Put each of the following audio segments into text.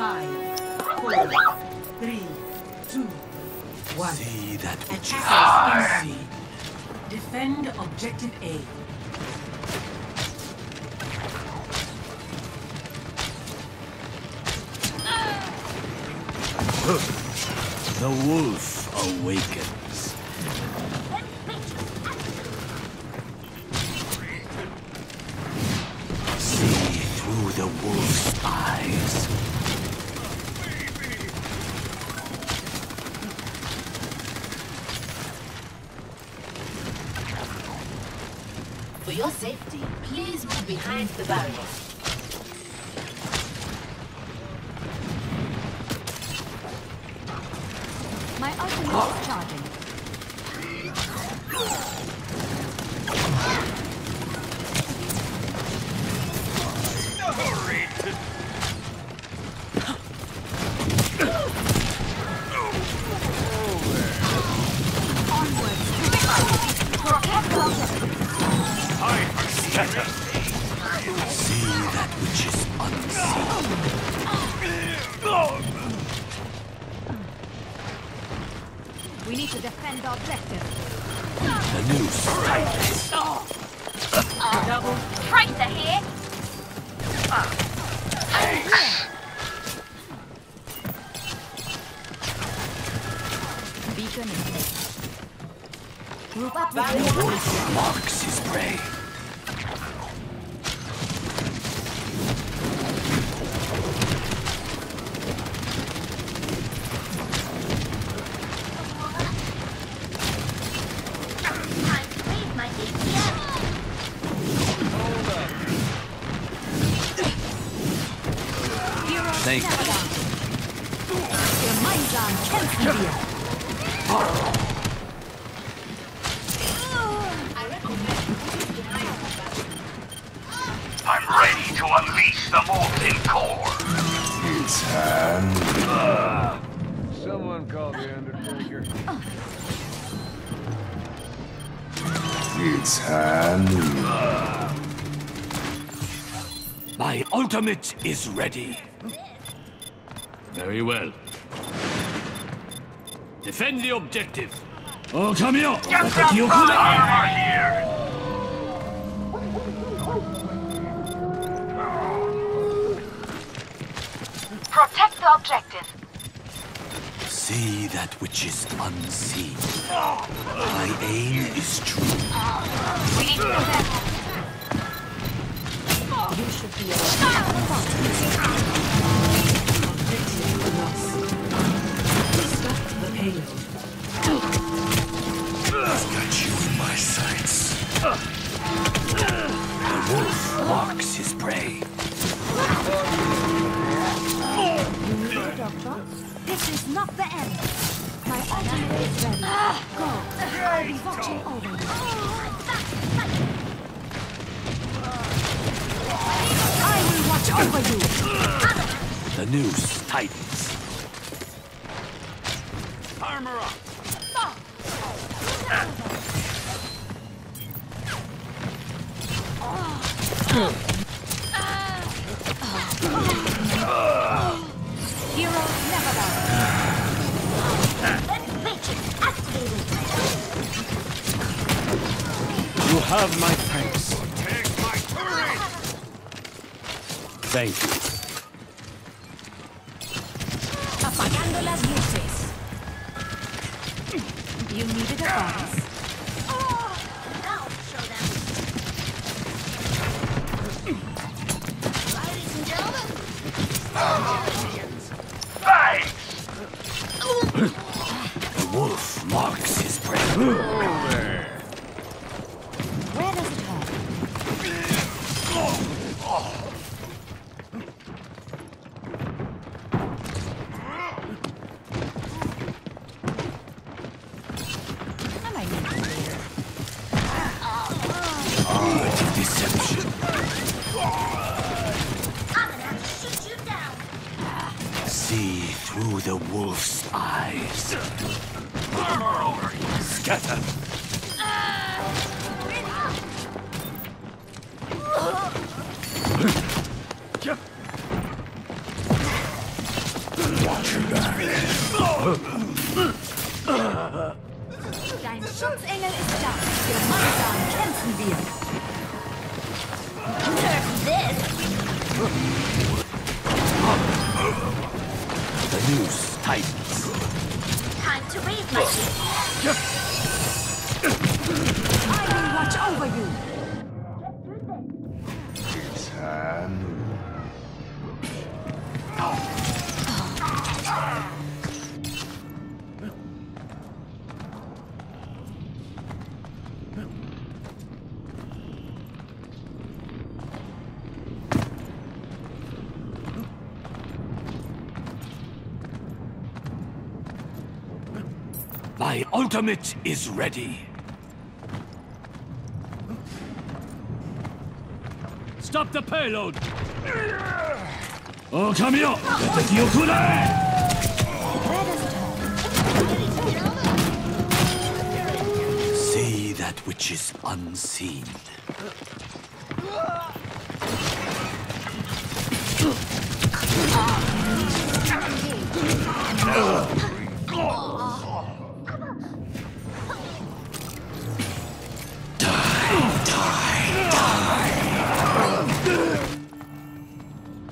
Five, four, three, two, one. See that which in C. Defend objective A. The wolf awakens. For your safety, please move behind the barrier. My ultimate is charging. To defend the objective. The noose tightens. Double Traitor here! Beacon in place. Group up. Marks his prey. Thank you. Gemeinsam kämpfen wir! I'm ready to unleash the molten core. It's hand. Someone call the Undertaker. It's hand. My ultimate is ready. Very well. Defend the objective. Oh, come here! Attack Armor here. Protect the objective. See that which is unseen. My aim is true. We need to protect. You should be objective got you in my sights. The wolf marks his prey. Doctor, this is not the end. My ultimate is ready. Go. I'll be watching over you. I will watch over you. The noose tightens. Armor up. Heroes never die. You have my thanks. Take my turret. Thank you. Apagando las luces. You needed advice. Thanks. The wolf marks his prey. through the wolf's eyes. Armor over! Scatter! Watch your back. Dein Schutzengel ist da. Gemeinsam kämpfen wir. This! The noose tightens. Time to raise my. I will watch over you. My ultimate is ready. Stop the payload! Oh, come here! See that which is unseen. Uh.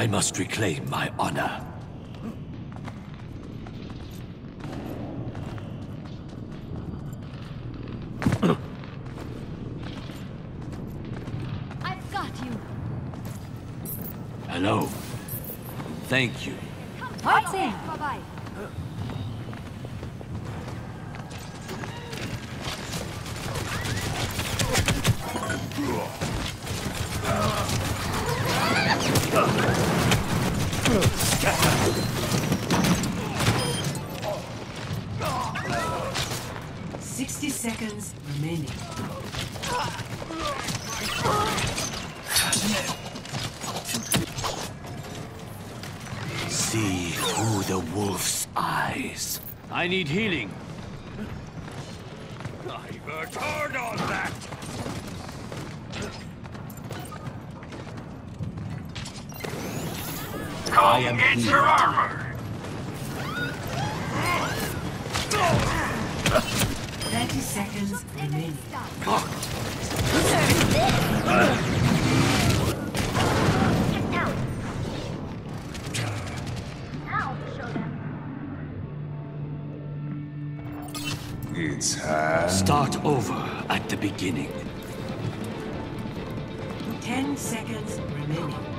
I must reclaim my honor. I've got you. Hello. Thank you. Hearts in. Bye-bye. Sixty seconds remaining. See through the wolf's eyes. I need healing. I worked hard on that! Come am get here. your armor! Thirty seconds remaining. Start over at the beginning. Ten seconds remaining.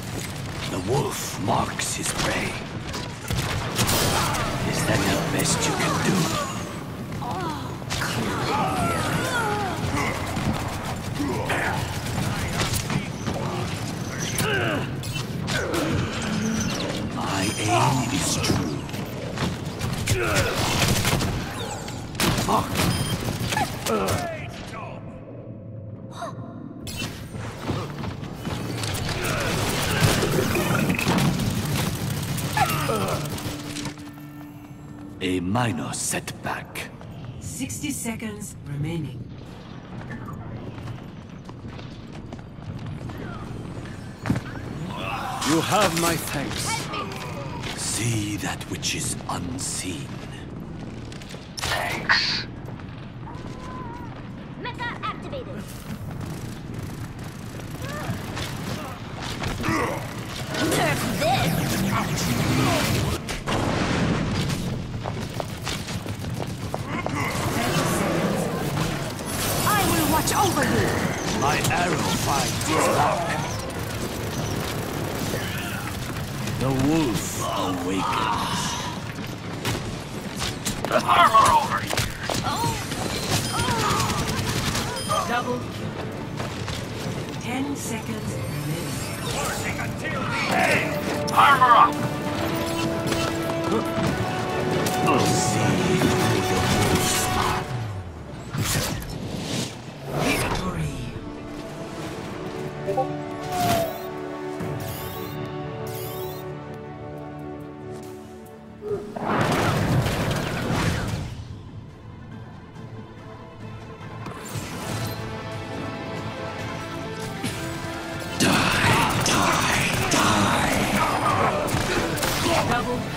The wolf marks his prey. Is that the best you can do? My aim is true. A minor setback. Sixty seconds remaining. You have my thanks. See that which is unseen. Wolf awakens. Armor over here! Double kill. Ten seconds remaining. Forcing until the end! Armor up! level.